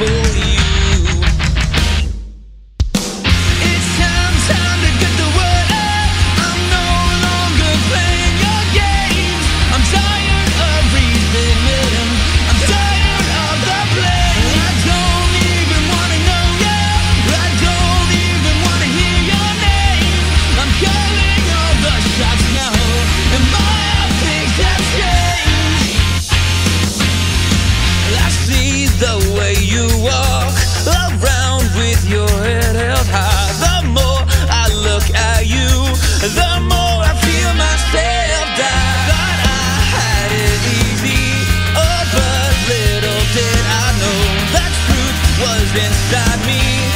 fool inside me.